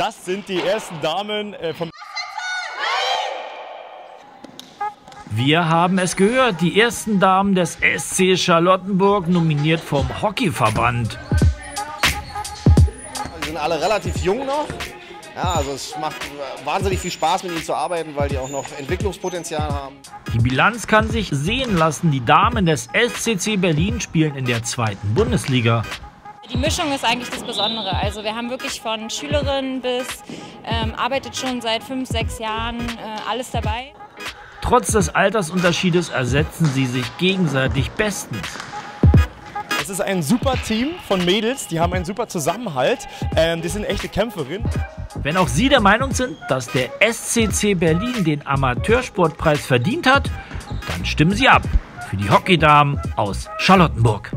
Das sind die ersten Damen äh, vom Wir haben es gehört, die ersten Damen des SC Charlottenburg nominiert vom Hockeyverband. Die sind alle relativ jung noch. Ja, also es macht wahnsinnig viel Spaß mit ihnen zu arbeiten, weil die auch noch Entwicklungspotenzial haben. Die Bilanz kann sich sehen lassen. Die Damen des SCC Berlin spielen in der zweiten Bundesliga. Die Mischung ist eigentlich das Besondere. Also wir haben wirklich von Schülerin bis ähm, arbeitet schon seit fünf, sechs Jahren äh, alles dabei. Trotz des Altersunterschiedes ersetzen sie sich gegenseitig bestens. Es ist ein super Team von Mädels, die haben einen super Zusammenhalt. Ähm, die sind echte Kämpferinnen. Wenn auch Sie der Meinung sind, dass der SCC Berlin den Amateursportpreis verdient hat, dann stimmen Sie ab für die Hockeydamen aus Charlottenburg.